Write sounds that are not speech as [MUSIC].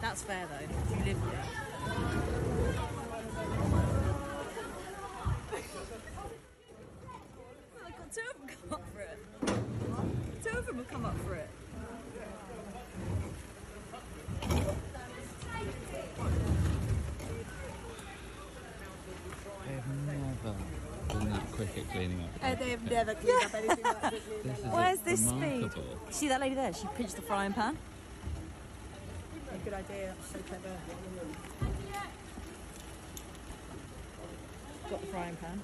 that's fair though. You live here. [LAUGHS] Well, they've got two of them come up for it. Two of them have come up for it. They've never been that quick at cleaning up. Uh, they have never cleaned up anything like [LAUGHS] this. This Where's this speed? See that lady there? She pinched the frying pan. Good idea. That's so clever. Got the frying pan.